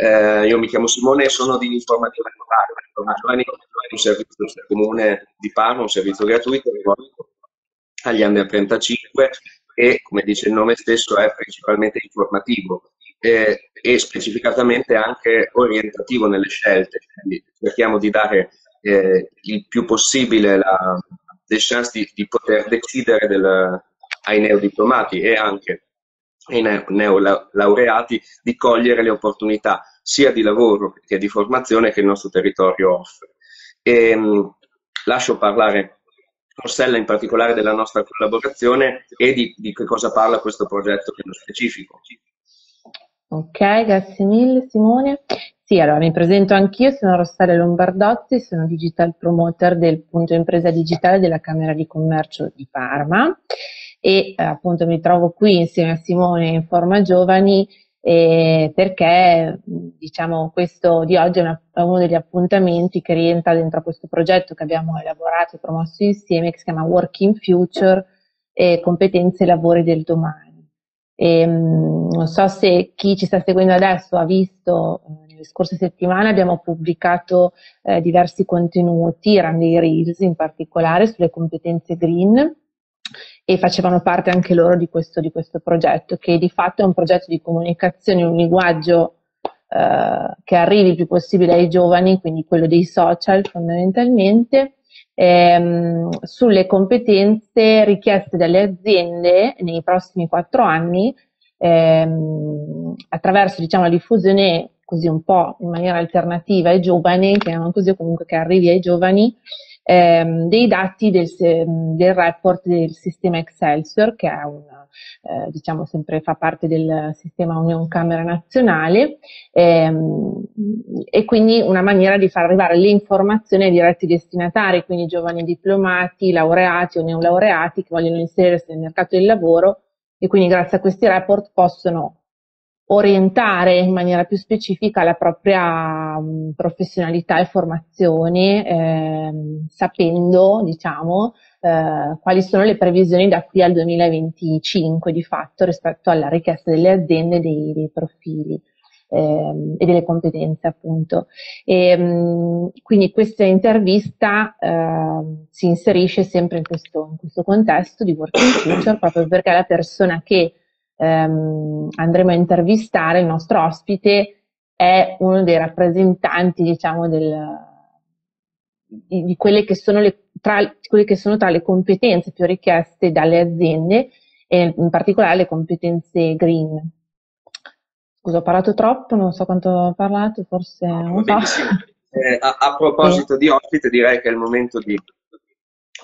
Eh, io mi chiamo Simone e sono di Informativa Giovani, un servizio comune di Parma, un servizio gratuito rivolto agli under 35 e, come dice il nome stesso, è principalmente informativo eh, e specificatamente anche orientativo nelle scelte. Quindi cerchiamo di dare eh, il più possibile la, le chance di, di poter decidere del, ai neodiplomati e anche ai neolaureati di cogliere le opportunità sia di lavoro che di formazione che il nostro territorio offre. E, mh, lascio parlare Rossella in particolare della nostra collaborazione e di, di che cosa parla questo progetto nello specifico. Ok, grazie mille Simone. Sì, allora mi presento anch'io, sono Rossella Lombardotti, sono digital promoter del punto impresa digitale della Camera di Commercio di Parma e eh, appunto mi trovo qui insieme a Simone in Forma Giovani eh, perché diciamo questo di oggi è, una, è, uno degli appuntamenti che rientra dentro questo progetto che abbiamo elaborato e promosso insieme che si chiama Working Future e competenze e lavori del domani. E, mh, non so se chi ci sta seguendo adesso ha visto, eh, nelle scorse settimane abbiamo pubblicato eh, diversi contenuti, erano dei reels in particolare sulle competenze green e facevano parte anche loro di questo, di questo progetto, che di fatto è un progetto di comunicazione, un linguaggio eh, che arrivi il più possibile ai giovani, quindi quello dei social fondamentalmente, ehm, sulle competenze richieste dalle aziende nei prossimi quattro anni ehm, attraverso diciamo, la diffusione così un po' in maniera alternativa ai giovani, chiamiamolo così, o comunque che arrivi ai giovani, ehm, dei dati del, del, report del sistema Excelsior, che è un, eh, diciamo sempre fa parte del sistema Union Camera Nazionale, ehm, e quindi una maniera di far arrivare le informazioni ai diretti destinatari, quindi giovani diplomati, laureati o neolaureati che vogliono inserirsi nel mercato del lavoro e quindi grazie a questi report possono orientare in maniera più specifica la propria um, professionalità e formazione, eh, sapendo, diciamo, eh, quali sono le previsioni da qui al 2025 di fatto rispetto alla richiesta delle aziende dei, dei profili eh, e delle competenze appunto. E, um, quindi questa intervista ehm, si inserisce sempre in questo, in questo contesto di Working Future proprio perché la persona che ehm, andremo a intervistare, il nostro ospite è uno dei rappresentanti, diciamo, del, di, di, quelle che sono le, tra, quelle che sono tra le competenze più richieste dalle aziende e in particolare le competenze green. Scusa, ho parlato troppo, non so quanto ho parlato, forse no, un po'. Eh, a, a, proposito sì. di ospite, direi che è il momento di,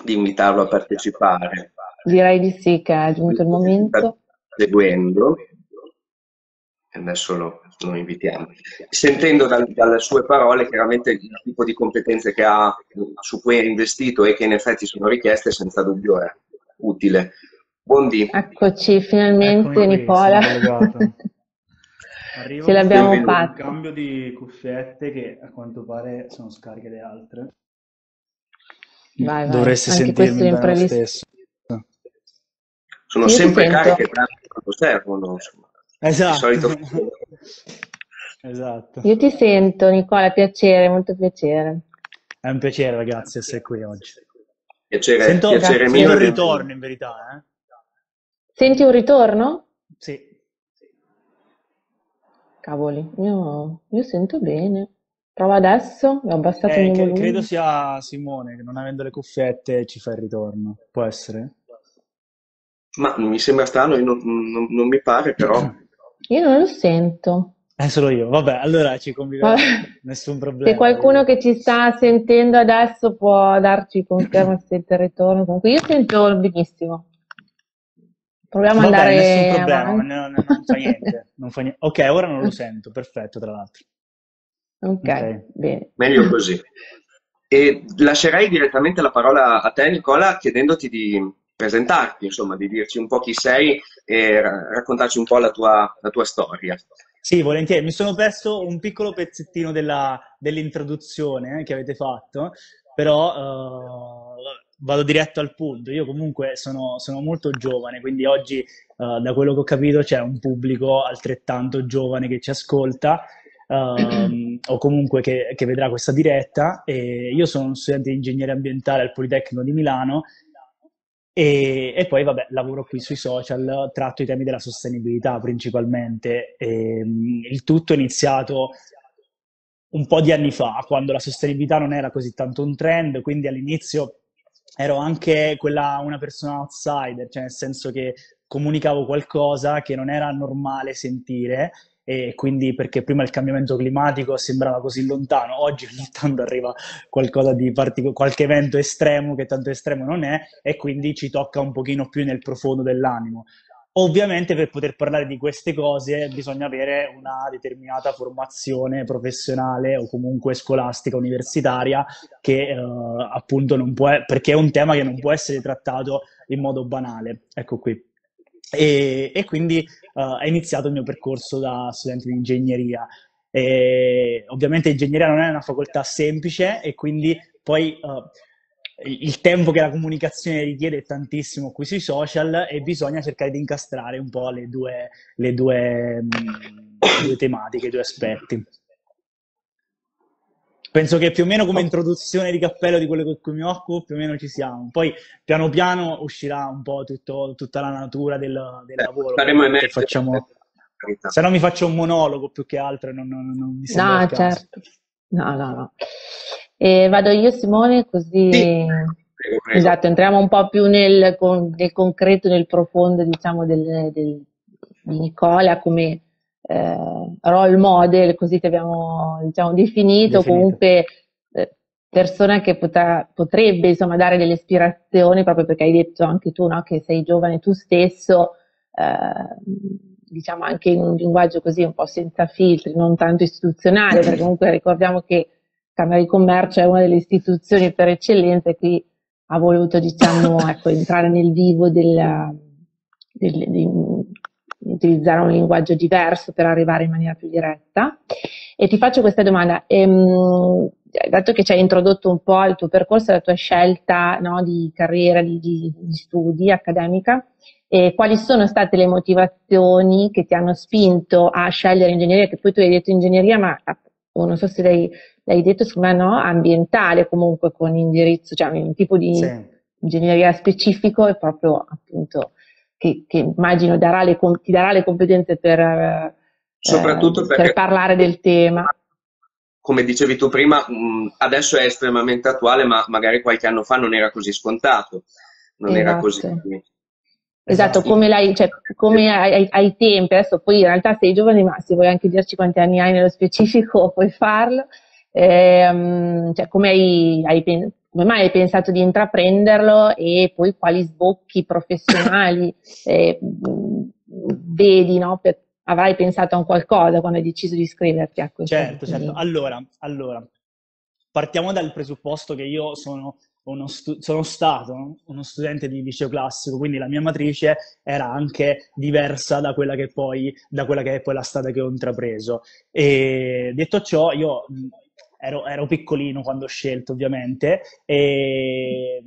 di invitarlo a partecipare. Direi di sì, che è giunto il momento seguendo, adesso lo, lo invitiamo, sentendo dal, dalle sue parole chiaramente il tipo di competenze che ha, su cui ha investito e che in effetti sono richieste, senza dubbio è utile. Buondì. Eccoci, finalmente Eccomi Nicola. Arrivo Ce l'abbiamo fatto. Un cambio di cuffiette che a quanto pare sono scariche le altre. Vai, vai. Dovreste Anche sentirmi lo stesso. Sono Io sempre cariche quando servono. Esatto. esatto. Io ti sento, Nicola, piacere, molto piacere. È un piacere, ragazzi, essere qui oggi. Piacere, sento, piacere mio. un ritorno, in verità. Eh? Senti un ritorno? Sì. Cavoli, io, io sento bene. Prova adesso, ho abbassato eh, il mio volume. Credo sia Simone che non avendo le cuffiette ci fa il ritorno. Può essere? Ma mi sembra strano, non, non, non mi pare però. Io non lo sento. È solo io, vabbè, allora ci conviviamo, nessun problema. Se qualcuno che ci sta sentendo adesso può darci conferma se il ritorno, comunque io sento benissimo. Proviamo ad andare nessun problema, non, non, fa niente, non, fa niente, Ok, ora non lo sento, perfetto tra l'altro. Ok, okay. bene. Meglio così. E lascerei direttamente la parola a te Nicola chiedendoti di presentarti, insomma, di dirci un po' chi sei e raccontarci un po' la tua, la tua storia. Sì, volentieri. Mi sono perso un piccolo pezzettino della, dell'introduzione eh, che avete fatto, però uh, vado diretto al punto. Io comunque sono, sono molto giovane, quindi oggi, uh, da quello che ho capito, c'è un pubblico altrettanto giovane che ci ascolta. uh, o comunque che, che, vedrà questa diretta. E io sono uno studente di ingegneria ambientale al Politecnico di Milano e, e, poi, vabbè, lavoro qui sui social, tratto i temi della sostenibilità principalmente. E, ehm, il tutto è iniziato un po' di anni fa, quando la sostenibilità non era così tanto un trend, quindi all'inizio ero anche quella, una persona outsider, cioè nel senso che comunicavo qualcosa che non era normale sentire e quindi perché prima il cambiamento climatico sembrava così lontano, oggi ogni tanto arriva qualcosa di particolare, qualche evento estremo che tanto estremo non è e quindi ci tocca un pochino più nel profondo dell'animo. Ovviamente per poter parlare di queste cose bisogna avere una determinata formazione professionale o comunque scolastica, universitaria, che eh, appunto non può, perché è un tema che non può essere trattato in modo banale. Ecco qui. E, e quindi uh, è iniziato il mio percorso da studente di ingegneria. E, ovviamente ingegneria non è una facoltà semplice e quindi poi uh, il tempo che la comunicazione richiede è tantissimo qui sui social e bisogna cercare di incastrare un po' le due, le due, mm, le due tematiche, i due aspetti. Penso che più o meno come introduzione di cappello di quello con cui mi occupo, più o meno ci siamo. Poi piano piano uscirà un po' tutto, tutta la natura del, del eh, lavoro. In facciamo... Se no mi faccio un monologo più che altro, non, non, non mi sembra No, certo. No, no, no. E vado io Simone, così... Sì. Prego, prego. Esatto, entriamo un po' più nel, nel concreto, nel profondo, diciamo, del, del, di Nicola come eh, role model, così ti abbiamo diciamo, definito, definito. comunque eh, persona che potrà, potrebbe insomma, dare delle ispirazioni, proprio perché hai detto anche tu no, che sei giovane tu stesso, eh, diciamo anche in un linguaggio così un po' senza filtri, non tanto istituzionale, perché comunque ricordiamo che Camera di Commercio è una delle istituzioni per eccellenza e qui ha voluto diciamo, ecco, entrare nel vivo della, del, del, utilizzare un linguaggio diverso per arrivare in maniera più diretta. E ti faccio questa domanda, ehm, dato che ci hai introdotto un po' il tuo percorso, la tua scelta no, di carriera, di, di, di studi accademica, e quali sono state le motivazioni che ti hanno spinto a scegliere ingegneria, che poi tu hai detto ingegneria, ma oh, non so se l'hai, l'hai detto, secondo me no, ambientale comunque con indirizzo, cioè un tipo di sì. ingegneria specifico e proprio appunto che, che immagino darà le, ti darà le competenze per, eh, Soprattutto per parlare del tema. Come dicevi tu prima, adesso è estremamente attuale, ma magari qualche anno fa non era così scontato, non esatto. era così. Esatto, come, l'hai, cioè, come ai, ai, tempi, adesso poi in realtà sei giovane, ma se vuoi anche dirci quanti anni hai nello specifico puoi farlo, eh, cioè, come hai, hai, come mai hai pensato di intraprenderlo e poi quali sbocchi professionali eh, vedi, no? Per, avrai pensato a un qualcosa quando hai deciso di iscriverti a questo? Certo, certo. Allora, allora, partiamo dal presupposto che io sono, stu- sono stato uno studente di liceo classico, quindi la mia matrice era anche diversa da quella che poi, da quella che è poi la strada che ho intrapreso. E detto ciò, io ero, ero piccolino quando ho scelto ovviamente e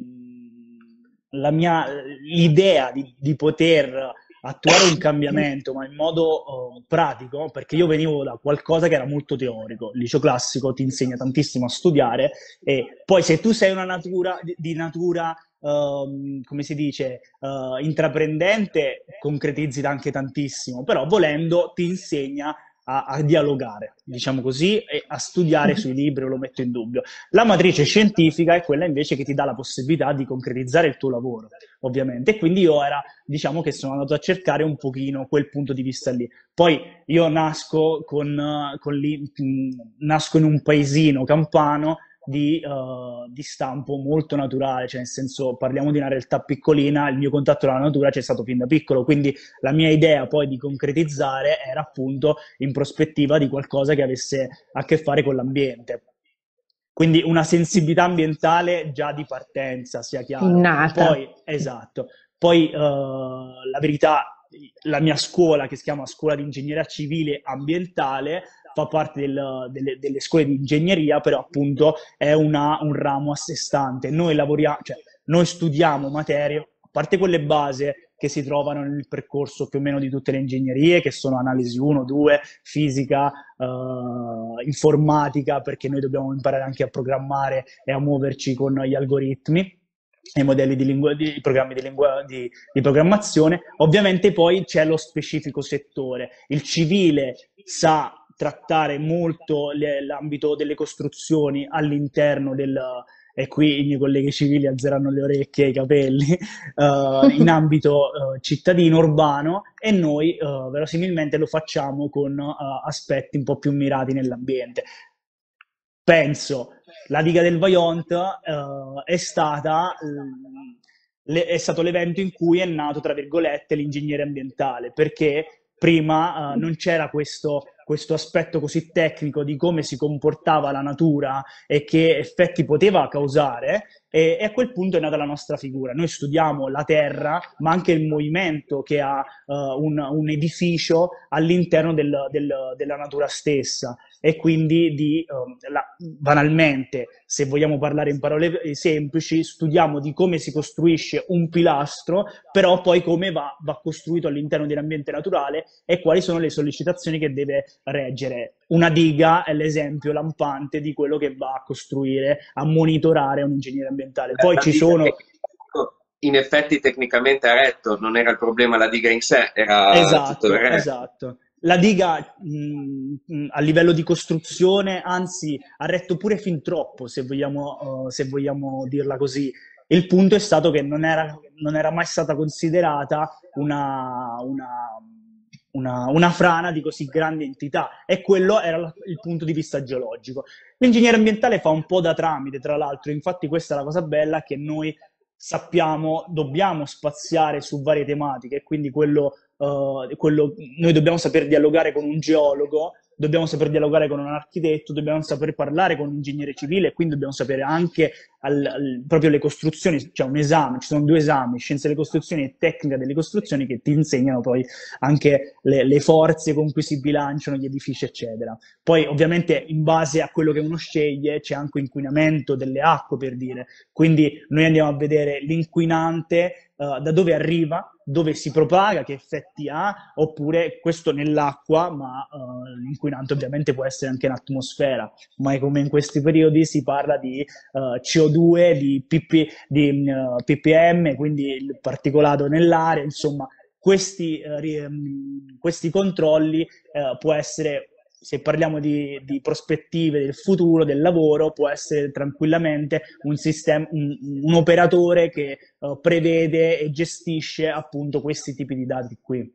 la mia, l'idea di, di poter attuare un cambiamento, ma in modo uh, pratico, perché io venivo da qualcosa che era molto teorico. Il liceo classico ti insegna tantissimo a studiare e poi se tu sei una natura di, di natura Uh, come si dice, uh, intraprendente, concretizzi anche tantissimo, però volendo ti insegna a, a, dialogare, diciamo così, e a studiare sui libri, lo metto in dubbio. La matrice scientifica è quella invece che ti dà la possibilità di concretizzare il tuo lavoro, ovviamente. E quindi io era, diciamo che sono andato a cercare un pochino quel punto di vista lì. Poi io nasco, con, con lì, nasco in un paesino campano di, uh, di, stampo molto naturale, cioè nel senso parliamo di una realtà piccolina, il mio contatto con la natura c'è stato fin da piccolo, quindi la mia idea poi di concretizzare era appunto in prospettiva di qualcosa che avesse a che fare con l'ambiente. Quindi una sensibilità ambientale già di partenza, sia chiaro. Nata. Poi, esatto. Poi uh, la verità, la mia scuola, che si chiama Scuola di Ingegneria Civile Ambientale, fa parte del, delle, delle, scuole di ingegneria, però appunto è una, un ramo a sé stante. Noi lavoriamo, cioè noi studiamo materie, parte quelle base che si trovano nel percorso più o meno di tutte le ingegnerie, che sono analisi 1, 2, fisica, uh, informatica, perché noi dobbiamo imparare anche a programmare e a muoverci con gli algoritmi e i modelli di, lingua, di programmi di, lingua, di, di programmazione. Ovviamente poi c'è lo specifico settore. Il civile sa trattare molto le, l'ambito delle costruzioni all'interno del, e qui i miei colleghi civili alzeranno le orecchie e i capelli, uh, in ambito uh, cittadino, urbano, e noi uh, verosimilmente lo facciamo con aspetti un po' più mirati nell'ambiente. Penso, la diga del Vaillant è stata... Le, è stato l'evento in cui è nato, tra virgolette, l'ingegnere ambientale, perché prima non c'era questo questo aspetto così tecnico di come si comportava la natura e che effetti poteva causare e, e, a quel punto è nata la nostra figura. Noi studiamo la Terra, ma anche il movimento che ha uh, un, un, edificio all'interno del, del, della natura stessa e quindi di, um, la, banalmente, se vogliamo parlare in parole semplici, studiamo di come si costruisce un pilastro, però poi come va, va costruito all'interno dell'ambiente naturale e quali sono le sollecitazioni che deve reggere. Una diga è l'esempio lampante di quello che va a costruire, a monitorare un ingegnere ambientale. Poi ci sono... In effetti tecnicamente ha retto, non era il problema la diga in sé, era esatto, tutto il resto. Esatto la diga mh, a livello di costruzione, anzi, ha retto pure fin troppo, se vogliamo, uh, se vogliamo dirla così. Il punto è stato che non era, non era mai stata considerata una, una, una, una, frana di così grande entità e quello era il punto di vista geologico. L'ingegnere ambientale fa un po' da tramite, tra l'altro, infatti questa è la cosa bella che noi sappiamo, dobbiamo spaziare su varie tematiche, quindi quello uh, quello, noi dobbiamo saper dialogare con un geologo, dobbiamo saper dialogare con un architetto, dobbiamo saper parlare con un ingegnere civile e quindi dobbiamo sapere anche al, al, proprio le costruzioni, cioè un esame, ci sono due esami, scienze delle costruzioni e tecnica delle costruzioni che ti insegnano poi anche le, le forze con cui si bilanciano gli edifici, eccetera. Poi ovviamente in base a quello che uno sceglie c'è anche inquinamento delle acque per dire, quindi noi andiamo a vedere l'inquinante uh, da dove arriva, dove si propaga, che effetti ha, oppure questo nell'acqua, ma uh, l'inquinante ovviamente può essere anche in atmosfera, ma come in questi periodi si parla di uh, CO2, di, PP, di ppm, quindi il particolato nell'aria, insomma, questi, questi controlli può essere se parliamo di, di, prospettive del futuro, del lavoro, può essere tranquillamente un, sistema, un, un operatore che uh, prevede e gestisce appunto questi tipi di dati qui.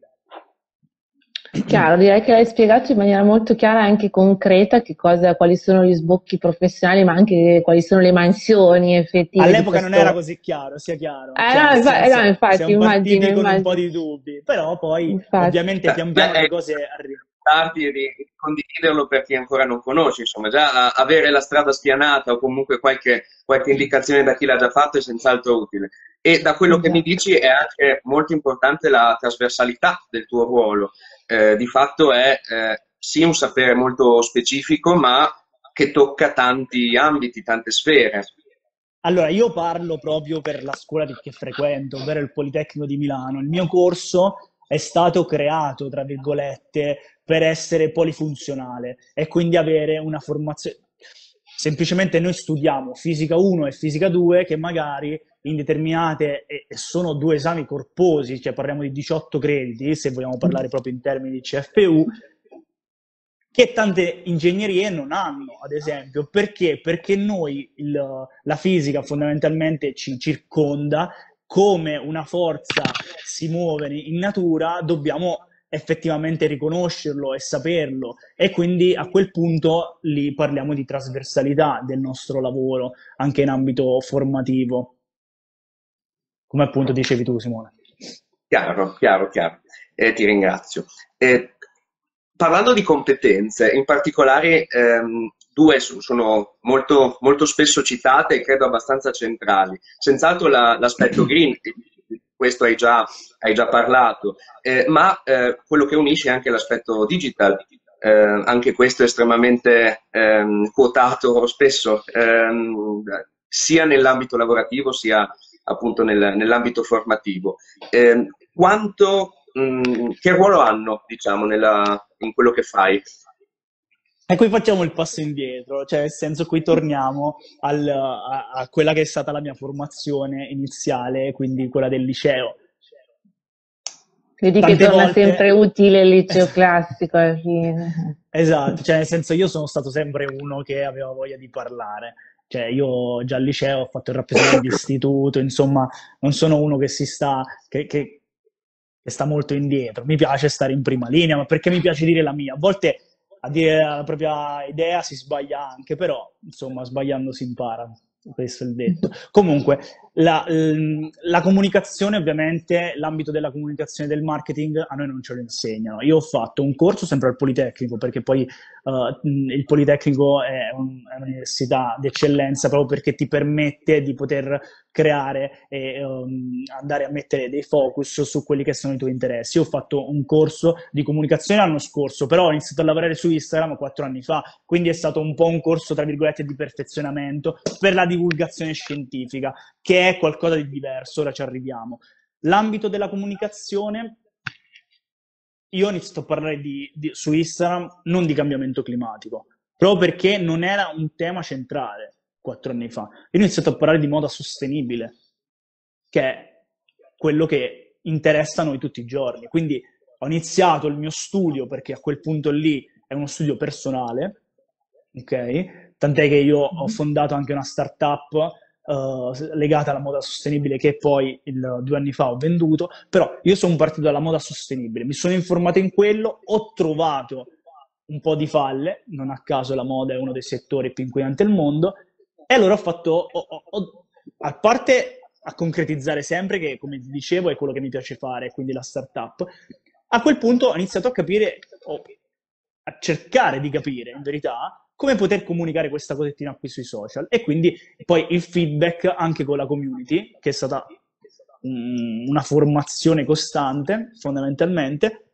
Chiaro, direi che l'hai spiegato in maniera molto chiara e anche concreta che cosa, quali sono gli sbocchi professionali, ma anche quali sono le mansioni effettive. All'epoca questo... non era così chiaro, sia chiaro. Eh, cioè, no, infa- no, infatti, immagino, con immagino. un po' di dubbi, però poi infatti. ovviamente pian piano le cose arrivano e di condividerlo per chi ancora non conosce, insomma, già avere la strada spianata o comunque qualche, qualche indicazione da chi l'ha già fatto è senz'altro utile. E da quello che mi esatto. dici è anche molto importante la trasversalità del tuo ruolo. Eh, di fatto è eh, sì un sapere molto specifico, ma che tocca tanti ambiti, tante sfere. Allora, io parlo proprio per la scuola che frequento, ovvero il Politecnico di Milano. Il mio corso è stato creato, tra virgolette, per essere polifunzionale e quindi avere una formazione. Semplicemente noi studiamo fisica 1 e fisica 2 che magari in determinate, e sono due esami corposi, cioè parliamo di 18 crediti, se vogliamo parlare proprio in termini di CFU, che tante ingegnerie non hanno, ad esempio. Perché? Perché noi il, la fisica fondamentalmente ci circonda come una forza si muove in natura, dobbiamo effettivamente riconoscerlo e saperlo. E quindi a quel punto lì parliamo di trasversalità del nostro lavoro anche in ambito formativo. Come appunto dicevi tu Simone. Chiaro, chiaro, chiaro. Eh, ti ringrazio. Eh, parlando di competenze in particolare ehm, due sono molto, molto spesso citate e credo abbastanza centrali. Senz'altro la, l'aspetto green, questo hai già, hai già parlato, eh, ma eh, quello che unisce è anche l'aspetto digital. Eh, anche questo è estremamente ehm, quotato spesso, ehm, sia nell'ambito lavorativo sia appunto nel, nell'ambito formativo. Eh, quanto, mh, mm, che ruolo hanno, diciamo, nella, in quello che fai? E qui facciamo il passo indietro, cioè nel senso qui torniamo al, a, a, quella che è stata la mia formazione iniziale, quindi quella del liceo. Vedi Tante che torna volte... sempre utile il liceo classico alla fine. Esatto, cioè nel senso io sono stato sempre uno che aveva voglia di parlare. Cioè, io già al liceo ho fatto il rappresentante di istituto, insomma, non sono uno che si sta, che, che, che sta molto indietro. Mi piace stare in prima linea, ma perché mi piace dire la mia? A volte a dire la propria idea si sbaglia anche, però insomma sbagliando si impara, questo è il detto. Comunque, la, la, comunicazione ovviamente, l'ambito della comunicazione e del marketing a noi non ce lo insegnano. Io ho fatto un corso sempre al Politecnico, perché poi uh, il Politecnico è, un, è un'università d'eccellenza proprio perché ti permette di poter creare e um, andare a mettere dei focus su quelli che sono i tuoi interessi. Io ho fatto un corso di comunicazione l'anno scorso, però ho iniziato a lavorare su Instagram quattro anni fa, quindi è stato un po' un corso, tra virgolette, di perfezionamento per la divulgazione scientifica, che è qualcosa di diverso, ora ci arriviamo. L'ambito della comunicazione io ho iniziato a parlare di, di, su Instagram non di cambiamento climatico, proprio perché non era un tema centrale quattro anni fa. Io ho iniziato a parlare di moda sostenibile, che è quello che interessa a noi tutti i giorni. Quindi ho iniziato il mio studio, perché a quel punto lì è uno studio personale, ok? Tant'è che io ho mhm. fondato anche una startup Uh, legata alla moda sostenibile che poi il, due anni fa ho venduto, però io sono partito dalla moda sostenibile, mi sono informato in quello, ho trovato un po' di falle, non a caso la moda è uno dei settori più inquinanti al mondo, e allora ho fatto, ho, ho, ho, a parte a concretizzare sempre, che come ti dicevo è quello che mi piace fare, quindi la startup, a quel punto ho iniziato a capire, a cercare di capire in verità, come poter comunicare questa cosettina qui sui social. E quindi poi il feedback anche con la community, che è stata una formazione costante fondamentalmente,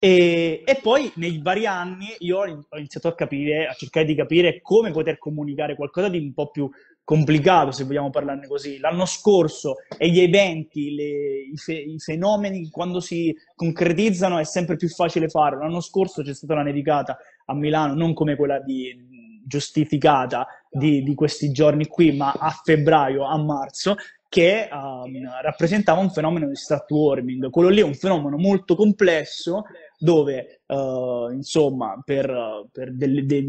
e, e, poi nei vari anni io ho iniziato a capire, a cercare di capire come poter comunicare qualcosa di un po' più complicato, se vogliamo parlarne così. L'anno scorso e gli eventi, le, i, fe, i, fenomeni, quando si concretizzano è sempre più facile farlo. L'anno scorso c'è stata una nevicata a Milano, non come quella di, giustificata di, di questi giorni qui, ma a febbraio, a marzo, che um, rappresentava un fenomeno di start warming. Quello lì è un fenomeno molto complesso dove uh, insomma per, per delle, de,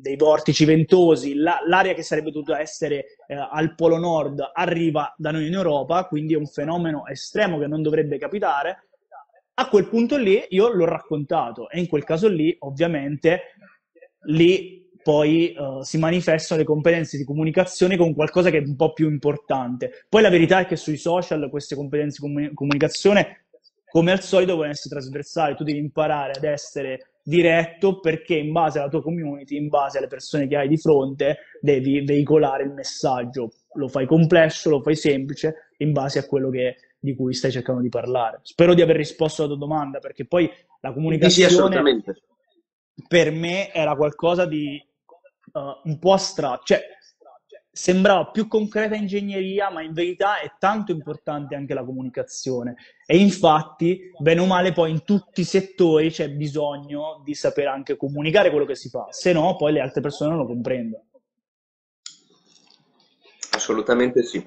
dei vortici ventosi la, l'area che sarebbe dovuta essere uh, al polo nord arriva da noi in Europa, quindi è un fenomeno estremo che non dovrebbe capitare. A quel punto lì io l'ho raccontato e in quel caso lì ovviamente lì poi uh, si manifestano le competenze di comunicazione con qualcosa che è un po' più importante. Poi la verità è che sui social queste competenze di comunicazione come al solito devono essere trasversali, tu devi imparare ad essere diretto perché in base alla tua community, in base alle persone che hai di fronte, devi veicolare il messaggio. Lo fai complesso, lo fai semplice, in base a quello che, di cui stai cercando di parlare. Spero di aver risposto alla tua domanda, perché poi la comunicazione sì, per me era qualcosa di uh, un po' astratto. Cioè, sembrava più concreta ingegneria, ma in verità è tanto importante anche la comunicazione. E infatti, bene o male, poi in tutti i settori c'è bisogno di sapere anche comunicare quello che si fa, se no poi le altre persone non lo comprendono. Assolutamente sì.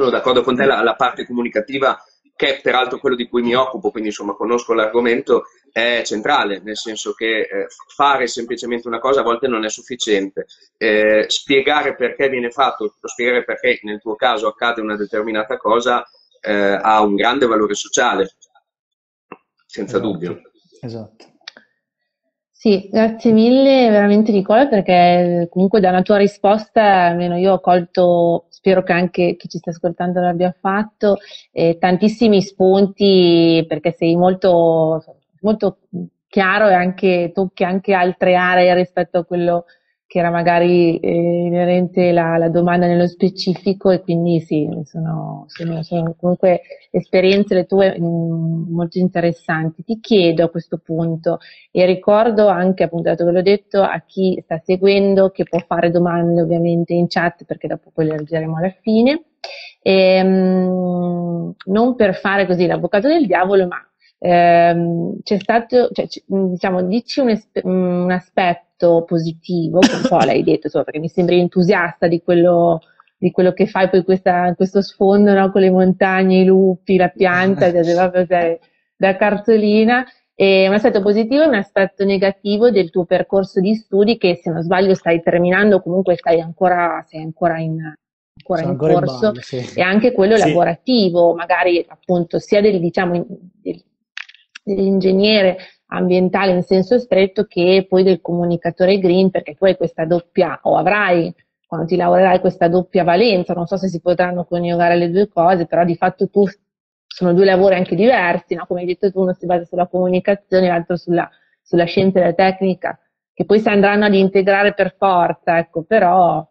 Sono d'accordo con te, la, la parte comunicativa che è peraltro quello di cui mi occupo, quindi insomma conosco l'argomento, è centrale, nel senso che eh, fare semplicemente una cosa a volte non è sufficiente. Eh, spiegare perché viene fatto, spiegare perché nel tuo caso accade una determinata cosa, eh, ha un grande valore sociale, senza esatto. dubbio. Esatto. Sì, grazie mille veramente Nicola perché comunque dalla tua risposta almeno io ho colto, spero che anche chi ci sta ascoltando l'abbia fatto, eh, tantissimi spunti perché sei molto, molto chiaro e anche, tocchi anche altre aree rispetto a quello che era magari eh, inerente la, la, domanda nello specifico e quindi sì, sono, sono, sono comunque esperienze le tue mh, mm, molto interessanti. Ti chiedo a questo punto e ricordo anche appunto dato che l'ho detto a chi sta seguendo che può fare domande ovviamente in chat perché dopo poi le leggeremo alla fine. E, ehm, non per fare così l'avvocato del diavolo, ma ehm, c'è stato, cioè, diciamo, dici un, espe- un, aspetto positivo, che un po' l'hai detto, insomma, perché mi sembri entusiasta di quello, di quello che fai poi questa, questo sfondo no, con le montagne, i lupi, la pianta, cioè, proprio sei da cartolina. E un aspetto positivo e un aspetto negativo del tuo percorso di studi che se non sbaglio stai terminando, comunque stai ancora, sei ancora in, ancora in ancora corso in ballo, sì. e anche quello sì. lavorativo, magari appunto sia del, diciamo, del, dell'ingegnere ambientale in senso stretto che poi del comunicatore green, perché tu hai questa doppia, o avrai quando ti lavorerai questa doppia valenza, non so se si potranno coniugare le due cose, però di fatto tu sono due lavori anche diversi, no? come hai detto tu, uno si basa sulla comunicazione, l'altro sulla, sulla scienza e la tecnica, che poi si andranno ad integrare per forza, ecco, però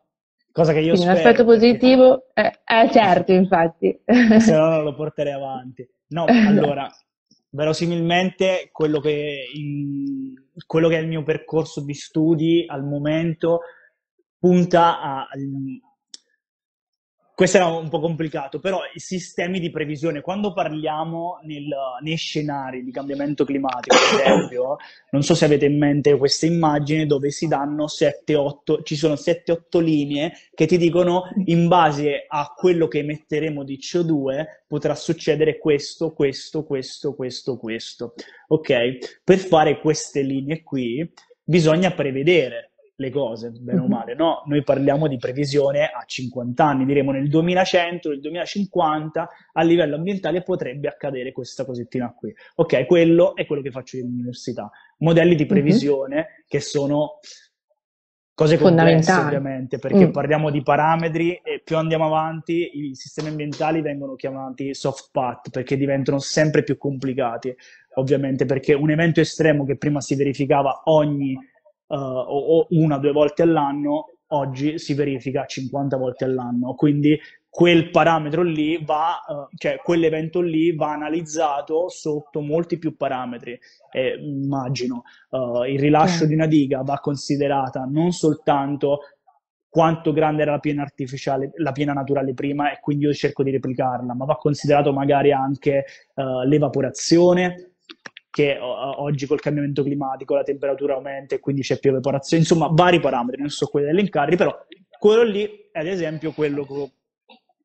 Cosa che io Quindi spero. Un aspetto positivo, eh, eh, certo, infatti. Se no non lo porterei avanti. No, allora, verosimilmente quello che, in, quello che è il mio percorso di studi al momento punta a, questo era un po' complicato, però i sistemi di previsione, quando parliamo nel, nei scenari di cambiamento climatico, ad esempio, non so se avete in mente questa immagine dove si danno 7-8, ci sono 7-8 linee che ti dicono in base a quello che emetteremo di CO2 potrà succedere questo, questo, questo, questo, questo. Ok? Per fare queste linee qui bisogna prevedere le cose, bene o mhm. male, no? Noi parliamo di previsione a 50 anni, diremo nel 2100, nel 2050 a livello ambientale potrebbe accadere questa cosettina qui. Ok, quello è quello che faccio io in università. Modelli di mhm. previsione mm-hmm. che sono cose complesse ovviamente, perché mm. parliamo di parametri e più andiamo avanti i sistemi ambientali vengono chiamati soft path perché diventano sempre più complicati, ovviamente perché un evento estremo che prima si verificava ogni uh, o, una o due volte all'anno, oggi si verifica 50 volte all'anno. Quindi quel parametro lì va, uh, cioè quell'evento lì va analizzato sotto molti più parametri. E, immagino uh, il rilascio di una diga va considerata non soltanto quanto grande era la piena artificiale, la piena naturale prima e quindi io cerco di replicarla, ma va considerato magari anche uh, l'evaporazione, che oggi col cambiamento climatico la temperatura aumenta e quindi c'è più evaporazione, insomma vari parametri, non so quelli da elencarli, però quello lì è ad esempio quello che...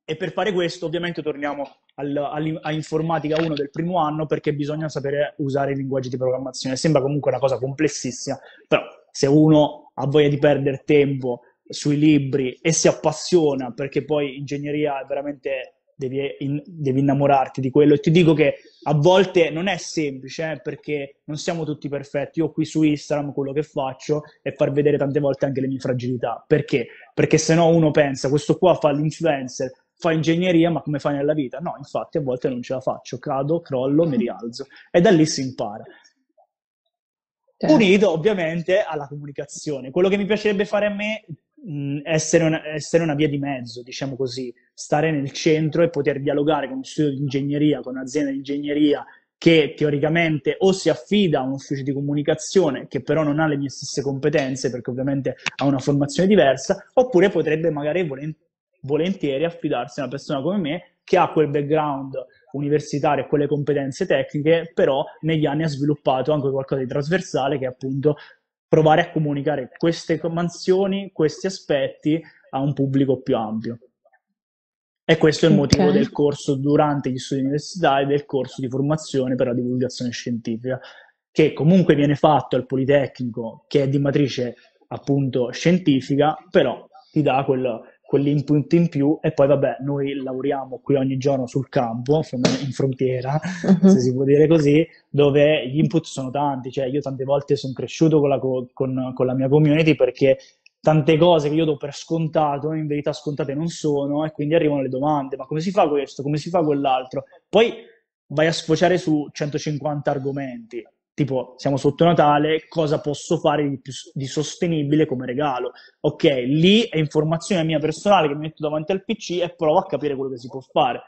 E per fare questo ovviamente torniamo al, al, a informatica 1 del primo anno perché bisogna sapere usare i linguaggi di programmazione. Sembra comunque una cosa complessissima, però se uno ha voglia di perdere tempo sui libri e si appassiona perché poi ingegneria è veramente devi, in, devi, innamorarti di quello. E ti dico che a volte non è semplice eh, perché non siamo tutti perfetti. Io qui su Instagram quello che faccio è far vedere tante volte anche le mie fragilità. Perché? Perché se no uno pensa, questo qua fa l'influencer, fa ingegneria, ma come fai nella vita? No, infatti a volte non ce la faccio, cado, crollo, mi rialzo. E da lì si impara. Certo. Unito ovviamente alla comunicazione. Quello che mi piacerebbe fare a me mh, essere, una, essere, una, via di mezzo, diciamo così, stare nel centro e poter dialogare con un studio di ingegneria, con un'azienda di ingegneria che teoricamente o si affida a un ufficio di comunicazione che però non ha le mie stesse competenze perché ovviamente ha una formazione diversa, oppure potrebbe magari volentieri affidarsi a una persona come me che ha quel background universitario e quelle competenze tecniche, però negli anni ha sviluppato anche qualcosa di trasversale che è appunto provare a comunicare queste mansioni, questi aspetti a un pubblico più ampio. E questo è il motivo okay. del corso durante gli studi universitari, del corso di formazione per la divulgazione scientifica, che comunque viene fatto al Politecnico, che è di matrice appunto scientifica, però ti dà quel, quell'input in più e poi vabbè noi lavoriamo qui ogni giorno sul campo in frontiera uh-huh. se si può dire così dove gli input sono tanti. Cioè io tante volte sono cresciuto con la, con, con la mia community perché tante cose che io do per scontato in verità scontate non sono e quindi arrivano le domande. Ma come si fa questo? Come si fa quell'altro? Poi vai a sfociare su 150 argomenti tipo siamo sotto Natale, cosa posso fare di, più, di sostenibile come regalo? Ok, lì è informazione mia personale che mi metto davanti al PC e provo a capire quello che si può fare.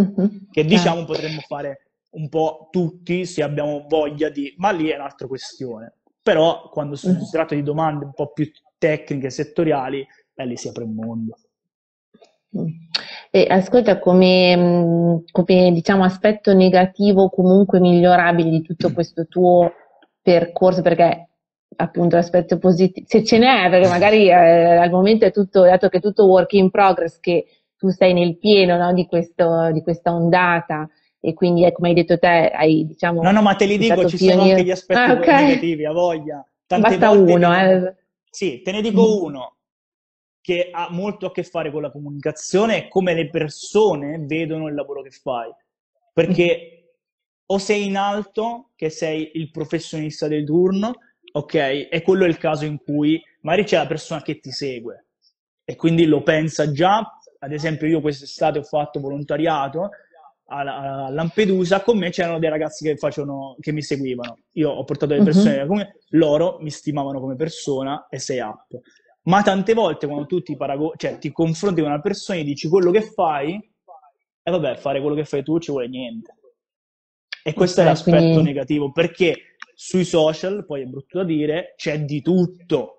Mm-hmm. Che diciamo eh. potremmo fare un po' tutti se abbiamo voglia di... ma lì è un'altra questione. Però quando mm-hmm. si tratta di domande un po' più tecniche, settoriali, eh, lì si apre un mondo. E ascolta, come, come diciamo, aspetto negativo comunque migliorabile di tutto questo tuo percorso, perché appunto l'aspetto positivo, se ce n'è, perché magari eh, al momento è tutto, dato che è tutto work in progress, che tu sei nel pieno no, di, questo, di questa ondata e quindi come hai detto te hai diciamo no no ma te li dico ci pioniere. sono anche gli aspetti ah, okay. negativi a voglia Tante basta uno eh. sì te ne dico mm. uno che ha molto a che fare con la comunicazione e come le persone vedono il lavoro che fai perché o sei in alto che sei il professionista del turno ok e quello è il caso in cui magari c'è la persona che ti segue e quindi lo pensa già ad esempio io quest'estate ho fatto volontariato a, Lampedusa, con me c'erano dei ragazzi che, facevano, che mi seguivano. Io ho portato delle persone uh-huh. come loro mi stimavano come persona e sei up. Ma tante volte quando tu ti, parago- cioè, ti confronti con una persona e dici quello che fai, e vabbè, fare quello che fai tu ci vuole niente. E questo okay, è l'aspetto quindi... negativo, perché sui social, poi è brutto da dire, c'è di tutto.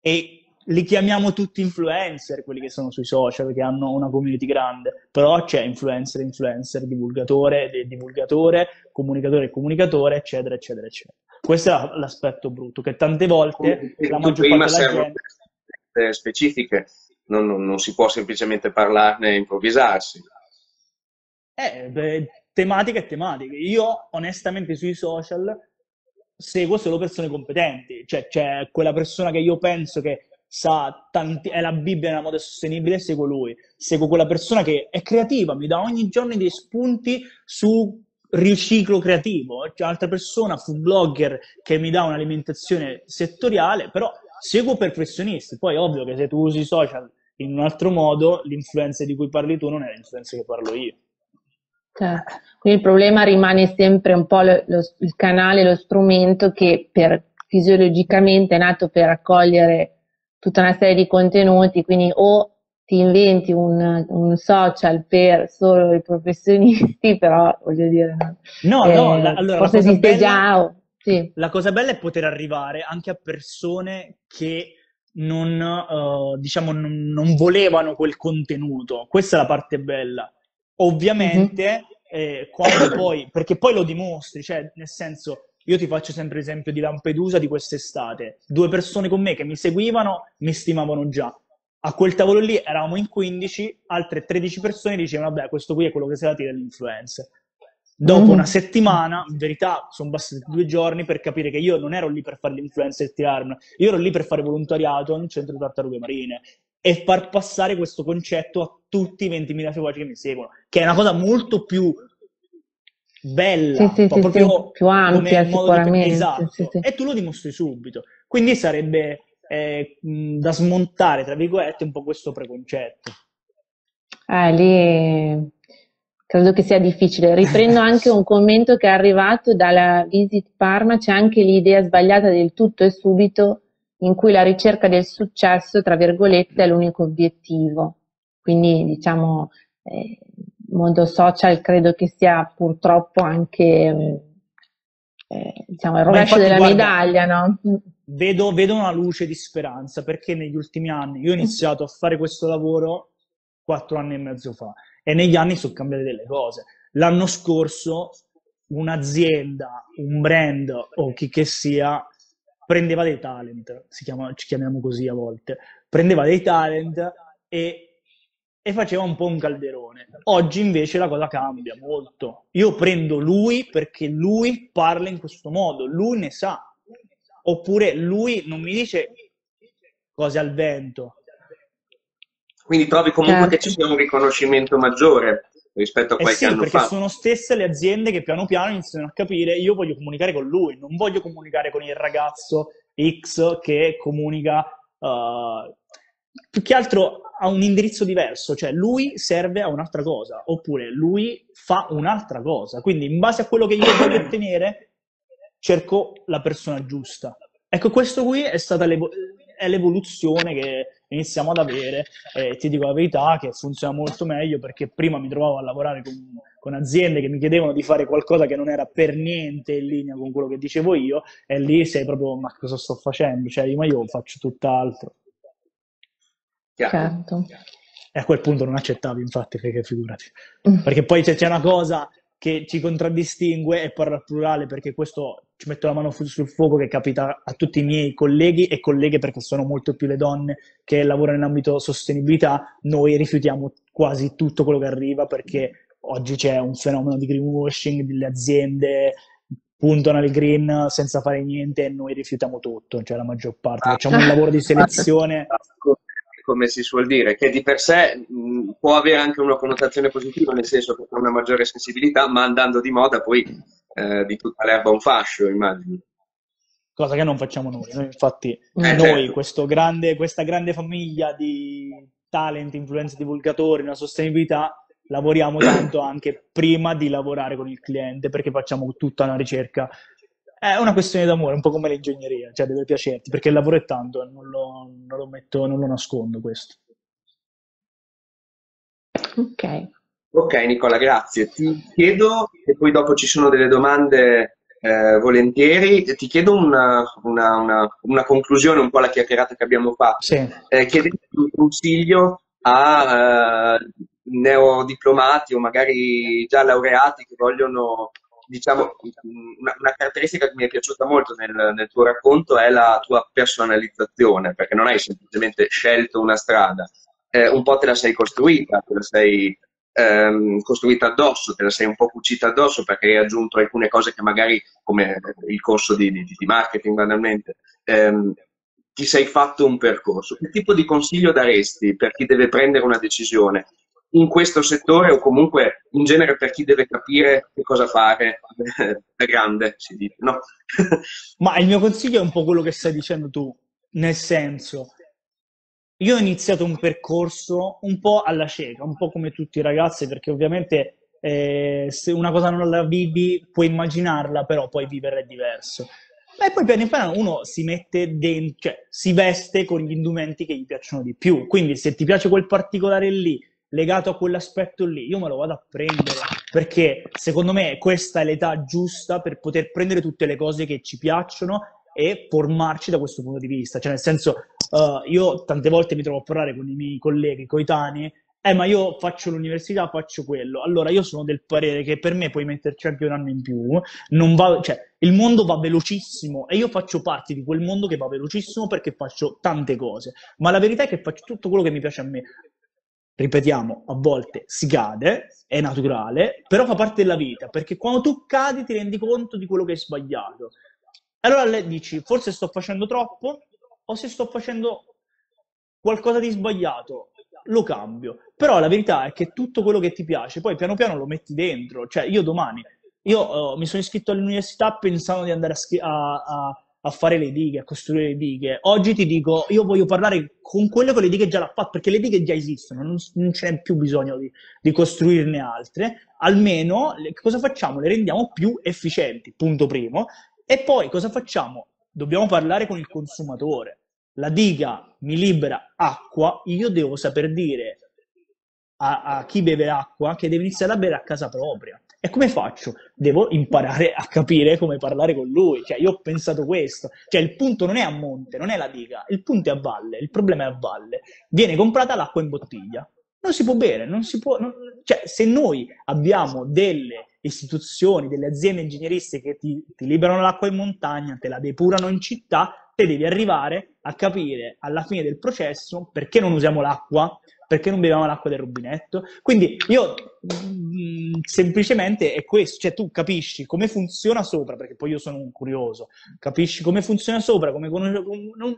E li chiamiamo tutti influencer, quelli che sono sui social, che hanno una community grande, però c'è influencer, influencer, divulgatore, divulgatore, comunicatore, comunicatore, eccetera, eccetera, eccetera. Questo è l'aspetto brutto, che tante volte la maggior parte della gente... specifiche, non, non, non, si può semplicemente parlarne e improvvisarsi. Eh, beh, tematiche e tematiche. Io, onestamente, sui social seguo solo persone competenti, cioè c'è quella persona che io penso che sa tanti, è la Bibbia nella moda sostenibile, seguo lui. Seguo quella persona che è creativa, mi dà ogni giorno dei spunti su riciclo creativo. C'è un'altra persona, food blogger, che mi dà un'alimentazione settoriale, però seguo perfezionisti. Poi ovvio che se tu usi i social in un altro modo, l'influenza di cui parli tu non è l'influenza che parlo io. Certo. Quindi il problema rimane sempre un po' lo, lo, il canale, lo strumento che per, fisiologicamente è nato per raccogliere tutta una serie di contenuti, quindi o ti inventi un, un social per solo i professionisti, però voglio dire... No, eh, no, la, allora, forse esiste bella, già. Oh, sì. La cosa bella è poter arrivare anche a persone che non, uh, diciamo, non, non, volevano quel contenuto. Questa è la parte bella. Ovviamente, mm-hmm. eh, quando poi, perché poi lo dimostri, cioè, nel senso, io ti faccio sempre l'esempio di Lampedusa di quest'estate. Due persone con me che mi seguivano mi stimavano già. A quel tavolo lì eravamo in 15, altre 13 persone dicevano, vabbè, questo qui è quello che si la tira dell'influencer. Dopo mm. una settimana, in verità, sono bastati due giorni per capire che io non ero lì per fare l'influencer e tirarmi, io ero lì per fare volontariato in un centro di tartarughe marine e far passare questo concetto a tutti i 20.000 seguaci che mi seguono, che è una cosa molto più bella, sì, sì, proprio sì, più ampia sicuramente. Di... Esatto, e tu lo dimostri subito. Quindi sarebbe eh, da smontare, tra virgolette, un po' questo preconcetto. Eh, lì credo che sia difficile. Riprendo anche un commento che è arrivato dalla Visit Parma, c'è anche l'idea sbagliata del tutto e subito in cui la ricerca del successo, tra virgolette, è l'unico obiettivo. Quindi diciamo eh, mondo social credo che sia purtroppo anche eh, diciamo, il rovescio della guarda, medaglia, no? Vedo, vedo, una luce di speranza perché negli ultimi anni io ho iniziato a fare questo lavoro quattro anni e mezzo fa e negli anni sono cambiate delle cose. L'anno scorso un'azienda, un brand o chi che sia prendeva dei talent, chiama, ci chiamiamo così a volte, prendeva dei talent e e faceva un po' un calderone. Oggi invece la cosa cambia molto. Io prendo lui perché lui parla in questo modo, lui ne sa. Oppure lui non mi dice cose al vento. Quindi trovi comunque certo. che ci sia un riconoscimento maggiore rispetto a qualche eh sì, anno perché fa. sono stesse le aziende che piano piano iniziano a capire io voglio comunicare con lui, non voglio comunicare con il ragazzo X che comunica uh, più che altro ha un indirizzo diverso, cioè lui serve a un'altra cosa, oppure lui fa un'altra cosa. Quindi in base a quello che io voglio ottenere, cerco la persona giusta. Ecco, questo qui è stata l'evo- è l'evoluzione che iniziamo ad avere e ti dico la verità che funziona molto meglio perché prima mi trovavo a lavorare con, con aziende che mi chiedevano di fare qualcosa che non era per niente in linea con quello che dicevo io e lì sei proprio ma cosa sto facendo? Cioè ma io faccio tutt'altro. Certo. E a quel punto non accettavi, infatti, perché figurati. Mm. Perché poi c'è, c'è una cosa che ci contraddistingue e parlo al plurale perché questo ci metto la mano sul fuoco che capita a tutti i miei colleghi e colleghe perché sono molto più le donne che lavorano in ambito sostenibilità, noi rifiutiamo quasi tutto quello che arriva perché oggi c'è un fenomeno di greenwashing delle aziende puntano al green senza fare niente e noi rifiutiamo tutto, cioè la maggior parte. Facciamo un lavoro di selezione come si suol dire, che di per sé mh, può avere anche una connotazione positiva, nel senso che ha una maggiore sensibilità, ma andando di moda poi eh, di tutta l'erba un fascio, immagino. Cosa che non facciamo noi. Noi infatti, eh, noi, certo. grande, questa grande famiglia di talent, influencer, divulgatori, una sostenibilità, lavoriamo tanto anche prima di lavorare con il cliente perché facciamo tutta una ricerca è una questione d'amore, un po' come l'ingegneria, cioè deve piacerti, perché il lavoro è tanto, e non lo, non lo metto, non lo nascondo questo. Ok. Ok Nicola, grazie. Ti chiedo, e poi dopo ci sono delle domande eh, volentieri, ti chiedo una, una, una, una, conclusione un po' alla chiacchierata che abbiamo fatto. Sì. Eh, chiedete un consiglio a eh, neodiplomati o magari già laureati che vogliono diciamo, una, una, caratteristica che mi è piaciuta molto nel, nel, tuo racconto è la tua personalizzazione, perché non hai semplicemente scelto una strada, eh, un po' te la sei costruita, te la sei ehm, costruita addosso, te la sei un po' cucita addosso perché hai aggiunto alcune cose che magari, come il corso di, di, di marketing banalmente, ehm, ti sei fatto un percorso. Che tipo di consiglio daresti per chi deve prendere una decisione? In questo settore o comunque in genere per chi deve capire che cosa fare da grande, si dice, no? Ma il mio consiglio è un po' quello che stai dicendo tu, nel senso, io ho iniziato un percorso un po' alla cieca, un po' come tutti i ragazzi, perché ovviamente eh, se una cosa non la vivi puoi immaginarla, però poi vivere è diverso. E poi piano piano uno si mette dentro, cioè si veste con gli indumenti che gli piacciono di più. Quindi se ti piace quel particolare lì, legato a quell'aspetto lì, io me lo vado a prendere perché secondo me questa è l'età giusta per poter prendere tutte le cose che ci piacciono e formarci da questo punto di vista. Cioè, nel senso, uh, io tante volte mi trovo a parlare con i miei colleghi coetanei, eh, ma io faccio l'università, faccio quello. Allora, io sono del parere che per me puoi metterci anche un anno in più, non va, cioè, il mondo va velocissimo e io faccio parte di quel mondo che va velocissimo perché faccio tante cose, ma la verità è che faccio tutto quello che mi piace a me ripetiamo, a volte si cade, è naturale, però fa parte della vita, perché quando tu cadi ti rendi conto di quello che hai sbagliato. Allora le dici, forse sto facendo troppo, o se sto facendo qualcosa di sbagliato, lo cambio. Però la verità è che tutto quello che ti piace, poi piano piano lo metti dentro. Cioè, io domani, io uh, mi sono iscritto all'università pensando di andare a, a, a a fare le dighe, a costruire le dighe. Oggi ti dico, io voglio parlare con quello che le dighe già l'ha fatto, perché le dighe già esistono, non, non c'è più bisogno di, di, costruirne altre. Almeno, le, cosa facciamo? Le rendiamo più efficienti, punto primo. E poi cosa facciamo? Dobbiamo parlare con il consumatore. La diga mi libera acqua, io devo saper dire a, a chi beve acqua che deve iniziare a bere a casa propria. E come faccio? Devo imparare a capire come parlare con lui. Cioè, io ho pensato questo. Cioè, il punto non è a monte, non è la diga, il punto è a valle. Il problema è a valle. Viene comprata l'acqua in bottiglia. Non si può bere, non si può. Non... Cioè, se noi abbiamo delle istituzioni, delle aziende ingegneristiche che ti, ti liberano l'acqua in montagna, te la depurano in città, te devi arrivare a capire alla fine del processo perché non usiamo l'acqua, perché non beviamo l'acqua del rubinetto. Quindi io mh, mm, semplicemente è questo, cioè tu capisci come funziona sopra, perché poi io sono un curioso, capisci come funziona sopra, come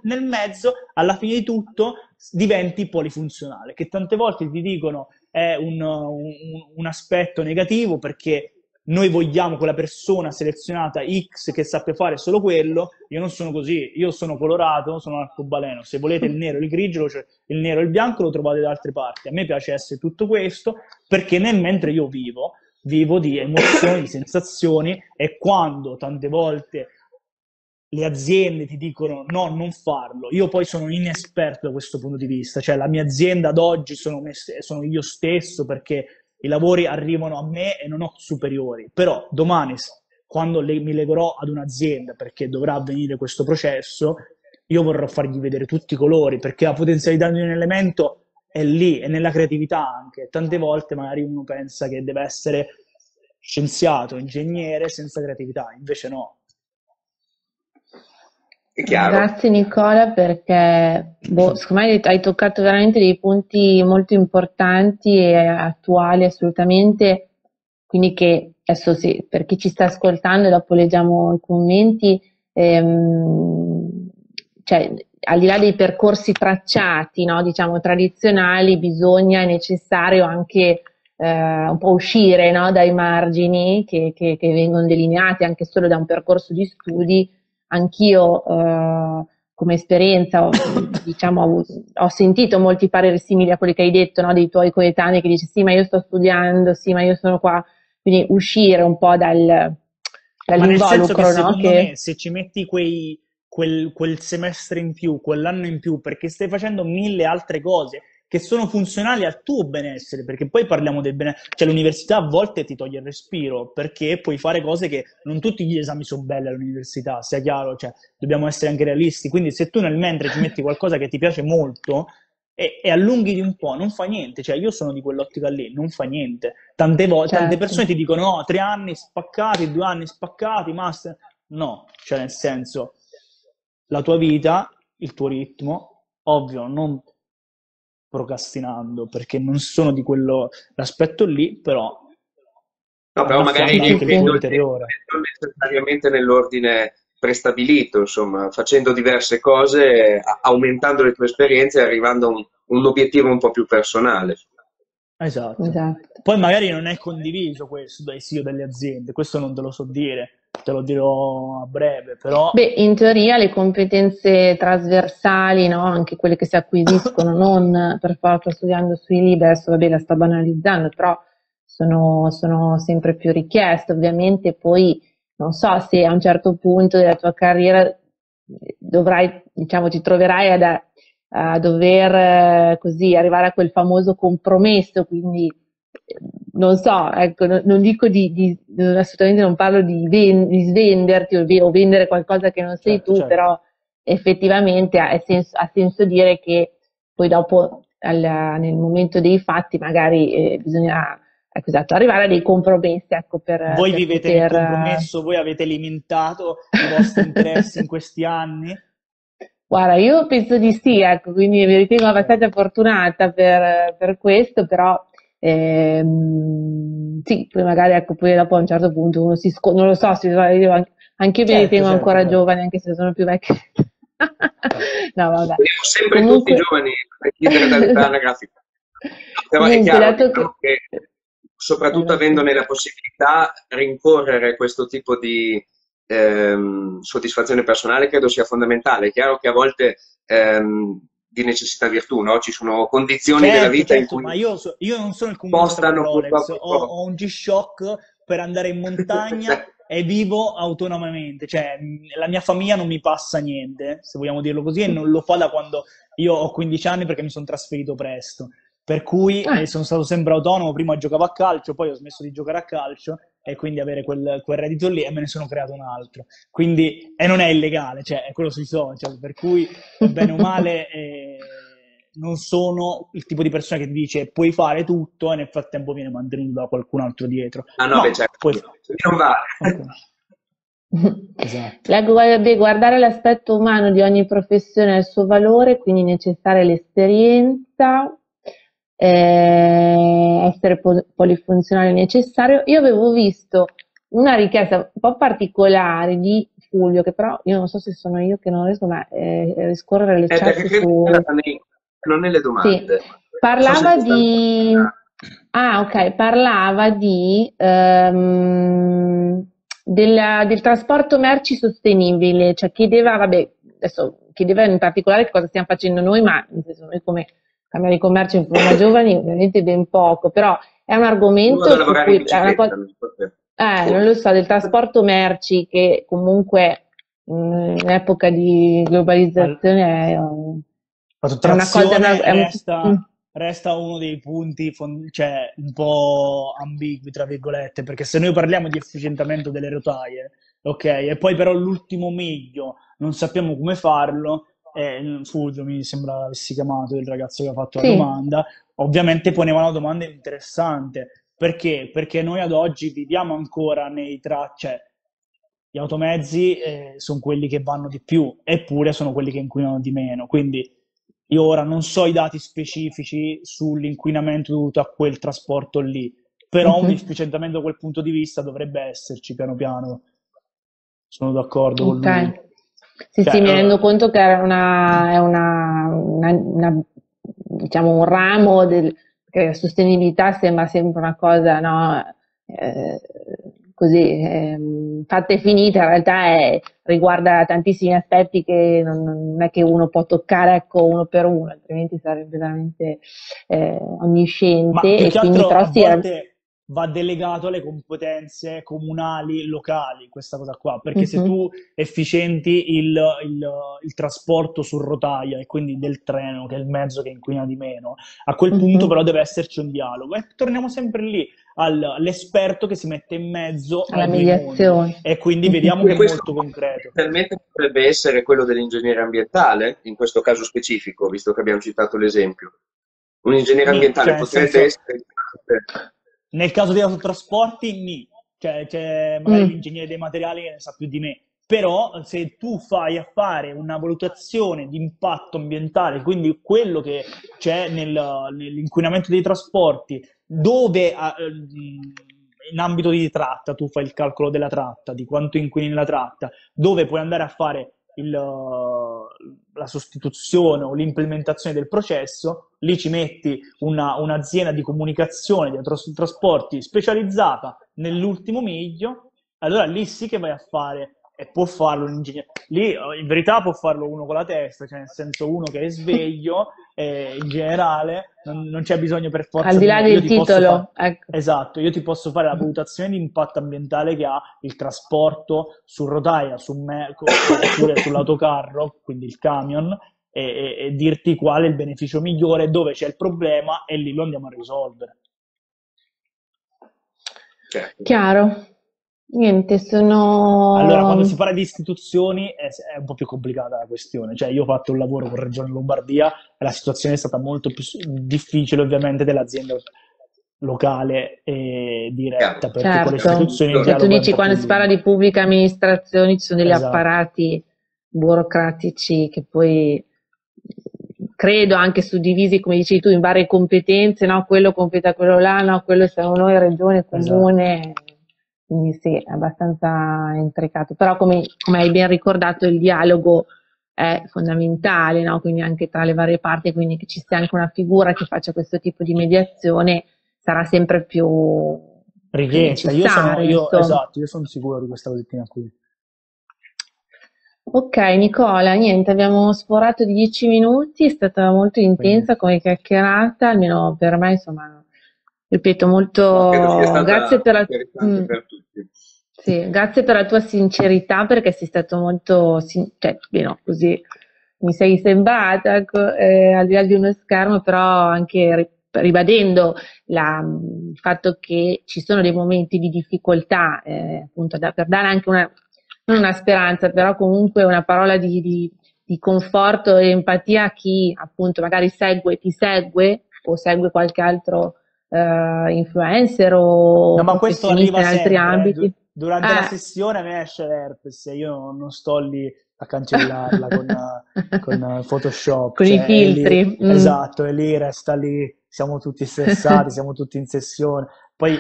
nel mezzo, alla fine di tutto diventi polifunzionale, che tante volte ti dicono è un, un, un aspetto negativo perché noi vogliamo quella persona selezionata X che sappia fare solo quello, io non sono così, io sono colorato, sono arcobaleno, se volete il nero e il grigio, cioè il nero e il bianco lo trovate da altre parti, a me piace essere tutto questo perché nel mentre io vivo, vivo di emozioni, di sensazioni e quando tante volte le aziende ti dicono no, non farlo, io poi sono inesperto da questo punto di vista, cioè la mia azienda ad oggi sono, me, sono io stesso perché i lavori arrivano a me e non ho superiori, però domani quando le, mi legherò ad un'azienda perché dovrà avvenire questo processo, io vorrò fargli vedere tutti i colori perché la potenzialità di un elemento è lì, è nella creatività anche. Tante volte magari uno pensa che deve essere scienziato, ingegnere senza creatività, invece no. Grazie Nicola perché boh, secondo me hai toccato veramente dei punti molto importanti e attuali assolutamente, quindi che adesso sì, per chi ci sta ascoltando, dopo leggiamo i commenti, ehm, cioè al di là dei percorsi tracciati, no, diciamo tradizionali, bisogna, è necessario anche eh, un po' uscire no, dai margini che, che, che, vengono delineati anche solo da un percorso di studi. Anch'io eh, come esperienza ho, diciamo, ho, ho, sentito molti pareri simili a quelli che hai detto, no, dei tuoi coetanei che dici sì ma io sto studiando, sì ma io sono qua, quindi uscire un po' dal, dall'involucro. no, che... me, se ci metti quei quel, quel semestre in più, quell'anno in più, perché stai facendo mille altre cose che sono funzionali al tuo benessere, perché poi parliamo del benessere, cioè l'università a volte ti toglie il respiro, perché puoi fare cose che non tutti gli esami sono belli all'università, sia chiaro, cioè dobbiamo essere anche realisti, quindi se tu nel mentre ti metti qualcosa che ti piace molto e, e allunghi di un po', non fa niente, cioè io sono di quell'ottica lì, non fa niente, tante volte, certo. tante persone ti dicono no, tre anni spaccati, due anni spaccati, master, no, cioè nel senso la tua vita, il tuo ritmo, ovvio, non procrastinando, perché non sono di quello l'aspetto lì, però No, però magari non, non necessariamente nell'ordine prestabilito, insomma, facendo diverse cose, aumentando le tue esperienze e arrivando a un, un obiettivo un po' più personale. Esatto. esatto. Poi magari non è condiviso questo dai CEO delle aziende, questo non te lo so dire, te lo dirò a breve, però... Beh, in teoria le competenze trasversali, no? anche quelle che si acquisiscono non per forza studiando sui libri, adesso vabbè la sto banalizzando, però sono, sono sempre più richieste, ovviamente poi non so se a un certo punto della tua carriera dovrai, diciamo, ti troverai ad, a dover eh, così arrivare a quel famoso compromesso, quindi non so, ecco, non, dico di, di assolutamente non parlo di, ven, di svenderti o, o, vendere qualcosa che non sei certo, tu, certo. però effettivamente ha senso, ha senso, dire che poi dopo al, nel momento dei fatti magari eh, bisogna ecco, esatto, arrivare a dei compromessi. Ecco, per, voi per vivete poter... nel compromesso, voi avete alimentato i vostri interessi in questi anni? Guarda, io penso di sì, ecco, quindi mi ritengo abbastanza fortunata per, per questo, però ehm, sì, poi magari ecco, poi dopo a un certo punto uno si scopre, non lo so, si, io anche, anche io certo, mi ritengo certo, ancora certo. giovane, anche se sono più vecchia. no, vabbè. Siamo sempre Comunque... tutti giovani a chiedere dall'età anagrafica. Però è chiaro diciamo che... che soprattutto avendone la possibilità, rincorrere questo tipo di, ehm, soddisfazione personale credo sia fondamentale. È chiaro che a volte ehm, di necessità virtù, no? Ci sono condizioni certo, della vita certo, in cui ma io, so, io non sono il comune Rolex, ho, ho, un G-Shock per andare in montagna e vivo autonomamente, cioè la mia famiglia non mi passa niente, se vogliamo dirlo così, e non lo fa da quando io ho 15 anni perché mi sono trasferito presto. Per cui ah. eh, sono stato sempre autonomo, prima giocavo a calcio, poi ho smesso di giocare a calcio e quindi avere quel, quel, reddito lì e me ne sono creato un altro. Quindi, e non è illegale, cioè è quello sui social, per cui bene o male eh, non sono il tipo di persona che ti dice puoi fare tutto e nel frattempo viene mantenuto da qualcun altro dietro. Ah no, no beh, certo, puoi... non vale. Okay. esatto. guardare l'aspetto umano di ogni professione ha il suo valore, quindi necessaria l'esperienza, eh, essere polifunzionale necessario. Io avevo visto una richiesta un po' particolare di Fulvio, che però io non so se sono io che non riesco a eh, riscorrere le chat eh, su... Non nelle domande. Sì. Parlava so di... Ah, ok, parlava di... Um, della, del trasporto merci sostenibile, cioè chiedeva, vabbè, adesso chiedeva in particolare che cosa stiamo facendo noi, ma noi come Camera di Commercio in forma giovani ovviamente ben poco, però è un argomento su cui è una cosa, eh, non lo so, del trasporto merci che comunque in epoca di globalizzazione è, è una cosa... Una, è un, resta, mm. resta, uno dei punti cioè, un po' ambigui, tra virgolette, perché se noi parliamo di efficientamento delle rotaie, ok, e poi però l'ultimo miglio non sappiamo come farlo, eh, Fulvio mi sembra avessi chiamato il ragazzo che ha fatto Sì. la domanda, ovviamente poneva una domanda interessante. Perché? Perché noi ad oggi viviamo ancora nei tra... cioè gli automezzi eh, sono quelli che vanno di più, eppure sono quelli che inquinano di meno. Quindi io ora non so i dati specifici sull'inquinamento dovuto a quel trasporto lì, però un Mhm. efficientamento da quel punto di vista dovrebbe esserci piano piano. Sono d'accordo con lui. Sì, Cioè, sì, mi eh, rendo conto che è una, è una, una- una- diciamo, un ramo del, perché la sostenibilità sembra sempre una cosa, no, eh, così, ehm, fatta e finita, in realtà è- riguarda tantissimi aspetti che non, non è che uno può toccare, ecco, uno per uno, altrimenti sarebbe veramente eh, onnisciente e quindi però sì, era- volte va delegato alle competenze comunali, locali, questa cosa qua, perché se Mhm. tu efficienti il, il- il trasporto su rotaia e quindi del treno, che è il mezzo che inquina di meno, a quel Mhm. punto però deve esserci un dialogo. E torniamo sempre lì al- all'esperto che si mette in mezzo alla mediazione. E quindi vediamo che è Questo molto concreto. Potenzialmente potrebbe essere quello dell'ingegnere ambientale, in questo caso specifico, visto che abbiamo citato l'esempio. Un ingegnere ambientale cioè, potrebbe senso- essere... Nel caso dei autotrasporti, nì. Cioè, c'è magari Mm. l'ingegnere dei materiali che ne sa più di me. Però se tu fai a fare una valutazione di impatto ambientale, quindi quello che c'è nel- nell'inquinamento dei trasporti, dove a- ehm, in ambito di tratta tu fai il calcolo della tratta, di quanto inquini la tratta, dove puoi andare a fare il, la sostituzione o l'implementazione del processo, lì ci metti una- un'azienda di comunicazione, di tras- trasporti specializzata nell'ultimo miglio, allora lì sì che vai a fare, e può farlo un ingegnere, lì eh, in verità può farlo uno con la testa, cioè nel senso uno che è sveglio, e in generale non, non c'è bisogno per forza Al di là del titolo, fare- ecco. Esatto, io ti posso fare la valutazione di impatto ambientale che ha il trasporto su rotaia, su me- oppure sull'autocarro, quindi il camion, e, e- e dirti qual è il beneficio migliore, dove c'è il problema e lì lo andiamo a risolvere. Certo. Chiaro. Niente, sono... Allora, quando si parla di istituzioni è, è un po' più complicata la questione. Cioè, io ho fatto un lavoro con Regione Lombardia e la situazione è stata molto più difficile, ovviamente, dell'azienda locale e diretta, perché con le Certo. istituzioni Cioè, tu dici quando più si parla di pubbliche amministrazioni ci sono degli Esatto. apparati burocratici che poi credo anche suddivisi, come dici tu, in varie competenze, no? Quello compete a quello là, no? Quello siamo noi, regione, Esatto. Quindi sì, è abbastanza intricato. Però come, come hai ben ricordato il dialogo è fondamentale, no? Quindi anche tra le varie parti, quindi che ci sia anche una figura che faccia questo tipo di mediazione sarà sempre più richiesta. Io sono, io, esatto, io sono sicuro di questa cosettina qui. Ok, Nicola, niente, abbiamo sforato di 10 minuti, è stata molto intensa come chiacchierata, almeno per me, insomma, ripeto, molto grazie per la, Mm, per tutti. Sì, grazie per la tua sincerità perché sei stato molto, sin- cioè, no, così mi sei sembrata, eh, al di là di uno schermo, però anche ri- ribadendo la- il fatto che ci sono dei momenti di difficoltà, eh, appunto, da- per dare anche una, non una speranza, però comunque una parola di, di- di conforto e empatia a chi appunto magari segue, ti segue o segue qualche altro eh, influencer o No, ma questo arriva in altri sempre. eh. ambiti. Du- Durante la Eh. sessione a me esce l'herpes e io non, sto lì a cancellarla con, con Photoshop. Con i cioè, lì- filtri, mm. Esatto, e lì resta lì, siamo tutti stressati, siamo tutti in sessione. Poi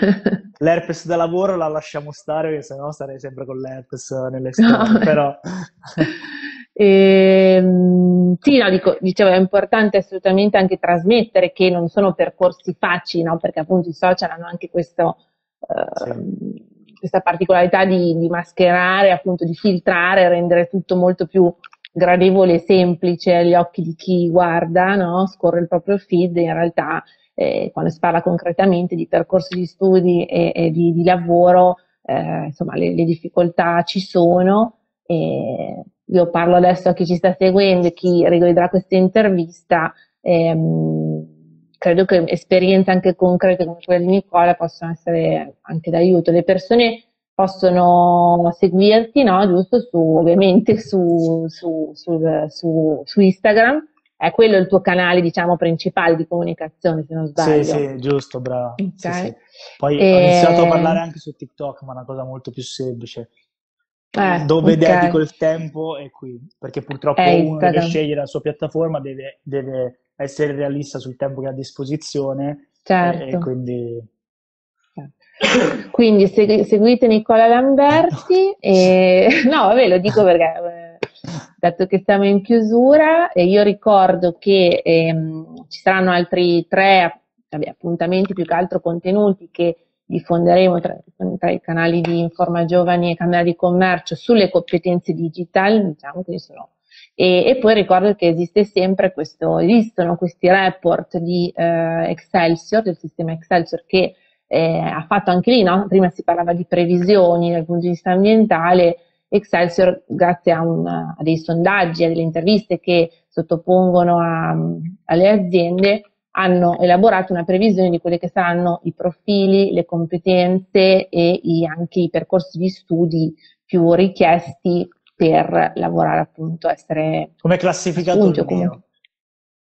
l'herpes da lavoro la lasciamo stare perché sennò starei sempre con l'herpes nelle scuole, No. però... Ehm, sì, no, dico- dicevo, è importante assolutamente anche trasmettere che non sono percorsi facili, no? Perché appunto i social hanno anche questo, ehm, questa particolarità di, di mascherare, appunto di filtrare, rendere tutto molto più gradevole e semplice agli occhi di chi guarda, no? Scorre il proprio feed, in realtà eh, quando si parla concretamente di percorsi di studi e, e di, di lavoro, eh, insomma le, le difficoltà ci sono. E io parlo adesso a chi ci sta seguendo e chi rivedrà questa intervista. ehm, credo che esperienze anche concrete come quella di Nicola possono essere anche d'aiuto. Le persone possono seguirti, no? Giusto? Su, ovviamente su, su, su, su, Instagram. È quello il tuo canale, diciamo, principale di comunicazione, se non sbaglio. Sì, sì, giusto, bravo. Okay. Sì, sì. Poi e... ho iniziato a parlare anche su TikTok, ma è una cosa molto più semplice. Eh, Dove okay. dedico il tempo è qui, perché purtroppo è uno deve scegliere la sua piattaforma, deve, deve, essere realista sul tempo che ha a disposizione certo. e, e quindi quindi seguite Nicola Lamberti e no, vabbè, lo dico perché eh, dato che siamo in chiusura e io ricordo che ehm, ci saranno altri tre vabbè, appuntamenti, più che altro contenuti che diffonderemo tra, tra, i canali di Informa Giovani e Camera di Commercio sulle competenze digitali, diciamo che sono e, e, poi ricordo che esiste sempre questo, esistono questi report di eh, Excelsior, del sistema Excelsior che eh, ha fatto anche lì, no? prima si parlava di previsioni dal punto di vista ambientale, Excelsior grazie a, un, a dei sondaggi, a delle interviste che sottopongono a, alle aziende, hanno elaborato una previsione di quelli che saranno i profili, le competenze e i, anche i percorsi di studi più richiesti per lavorare appunto, essere... Come classificato appunto, il mio?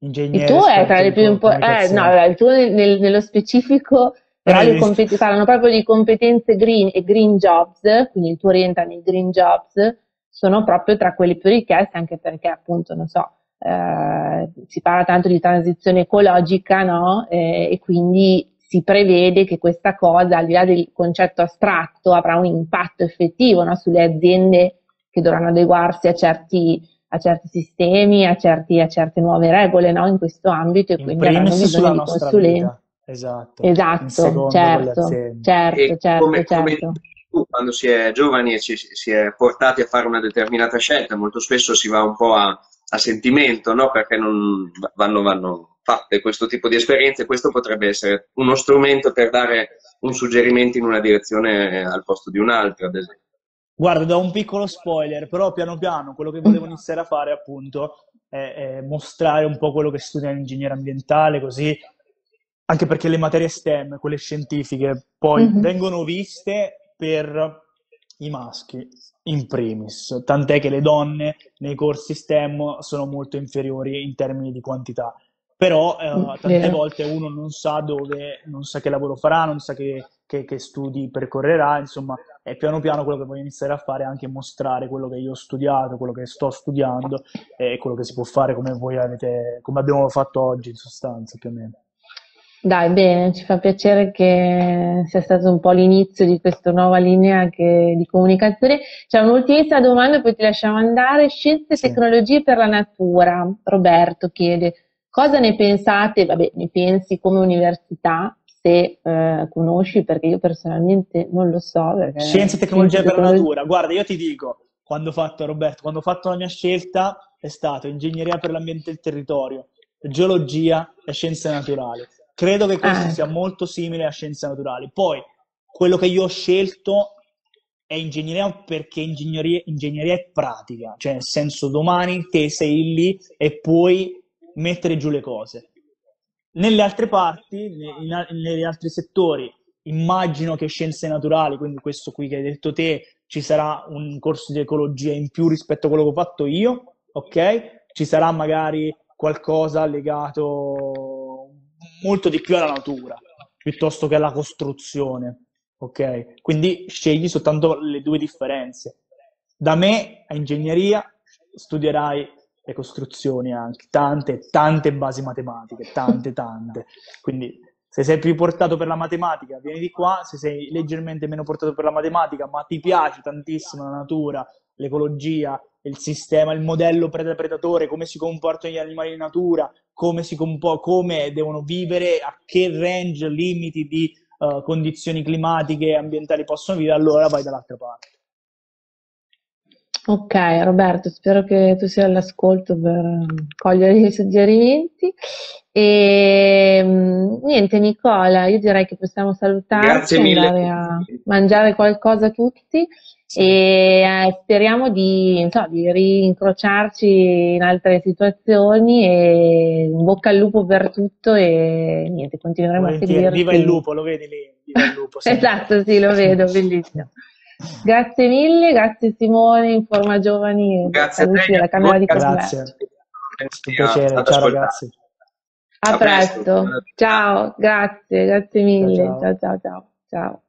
Ingegnere, il tuo è tra le più importanti, eh, no, il tuo nel, nello specifico però le compet- parlano proprio di competenze green e green jobs, quindi il tuo rientra nei green jobs, sono proprio tra quelle più richieste, anche perché appunto, non so, eh, si parla tanto di transizione ecologica, no? Eh, e quindi si prevede che questa cosa, al di là del concetto astratto, avrà un impatto effettivo no? sulle aziende che dovranno adeguarsi a certi, a certi sistemi, a, certi, a, certe nuove regole no? in questo ambito e quindi avranno bisogno di consulenti. Esatto, esatto certo, certo, certo, come, certo. Come tu, quando si è giovani e ci, si è portati a fare una determinata scelta, molto spesso si va un po' a, a sentimento, no? perché non vanno, vanno fatte questo tipo di esperienze, questo potrebbe essere uno strumento per dare un suggerimento in una direzione al posto di un'altra, ad esempio. Guarda, do un piccolo spoiler, però piano piano quello che volevo iniziare a fare appunto è, è mostrare un po' quello che studia l'ingegnere ambientale, così anche perché le materie STEM, quelle scientifiche, poi mm-hmm. vengono viste per i maschi in primis, tant'è che le donne nei corsi STEM sono molto inferiori in termini di quantità. Però eh, mm, tante volte uno non sa dove, non sa che lavoro farà, non sa che, che, che, studi percorrerà, insomma, e piano piano quello che voglio iniziare a fare è anche mostrare quello che io ho studiato, quello che sto studiando e quello che si può fare come voi avete, come abbiamo fatto oggi in sostanza più o meno. Dai, bene, ci fa piacere che sia stato un po' l'inizio di questa nuova linea che, di comunicazione. C'è un'ultimissima domanda, poi ti lasciamo andare. Scienze e sì. tecnologie per la natura. Roberto chiede, cosa ne pensate? Vabbè, ne pensi come università, se eh, conosci, perché io personalmente non lo so. Scienze e tecnologie per la natura. Guarda, io ti dico, quando ho fatto, Roberto, quando ho fatto la mia scelta è stato ingegneria per l'ambiente e il territorio, geologia e scienze naturali Credo che questo ah. sia molto simile a scienze naturali. Poi, quello che io ho scelto è ingegneria perché ingegneria, ingegneria è pratica, cioè nel senso domani te sei lì e puoi mettere giù le cose. Nelle altre parti, negli altri settori, immagino che scienze naturali, quindi questo qui che hai detto te, ci sarà un corso di ecologia in più rispetto a quello che ho fatto io, ok? Ci sarà magari qualcosa legato molto di più alla natura piuttosto che alla costruzione. Ok? Quindi scegli soltanto le due differenze. Da me a ingegneria studierai le costruzioni anche, tante, tante basi matematiche, tante, tante. Quindi se sei più portato per la matematica, vieni di qua, se sei leggermente meno portato per la matematica, ma ti piace tantissimo la natura, l'ecologia, il sistema, il modello predatore, come si comportano gli animali in natura, come, compo- come devono vivere, a che range, limiti di uh, condizioni climatiche e ambientali possono vivere, allora vai dall'altra parte. Ok, Roberto, spero che tu sia all'ascolto per cogliere i suggerimenti. E mm, niente, Nicola, io direi che possiamo salutarci, andare a mangiare qualcosa tutti e eh, speriamo di, so, di rincrociarci in altre situazioni e in bocca al lupo per tutto e niente, continueremo Volentieri. a seguirti. Viva il lupo, lo vedi lì? Viva il lupo. esatto, sì, lo vedo, bellissimo. Grazie mille, grazie Simone, Informa Giovani, grazie saluti della Camera di Commercio. Grazie, un piacere, ciao ragazzi. A, a presto. presto, ciao, grazie, grazie mille, ciao ciao ciao. ciao. ciao.